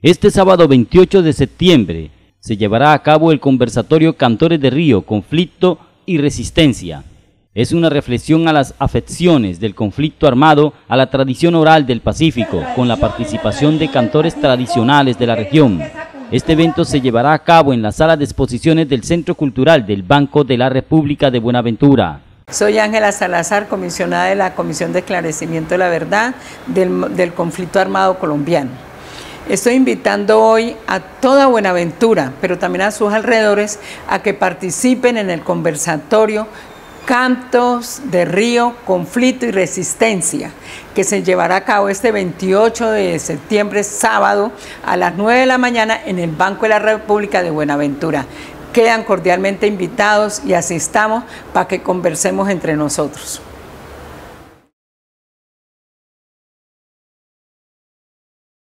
Este sábado 28 de septiembre se llevará a cabo el conversatorio Cantores de Río, Conflicto y Resistencia. Es una reflexión a las afecciones del conflicto armado a la tradición oral del Pacífico, con la participación de cantores tradicionales de la región. Este evento se llevará a cabo en la sala de exposiciones del Centro Cultural del Banco de la República de Buenaventura. Soy Ángela Salazar, comisionada de la Comisión de Esclarecimiento de la Verdad del, del conflicto armado colombiano. Estoy invitando hoy a toda Buenaventura, pero también a sus alrededores, a que participen en el conversatorio Cantos de Río, Conflicto y Resistencia, que se llevará a cabo este 28 de septiembre, sábado, a las 9 de la mañana en el Banco de la República de Buenaventura. Quedan cordialmente invitados y asistamos para que conversemos entre nosotros.